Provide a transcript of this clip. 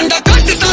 anda, corta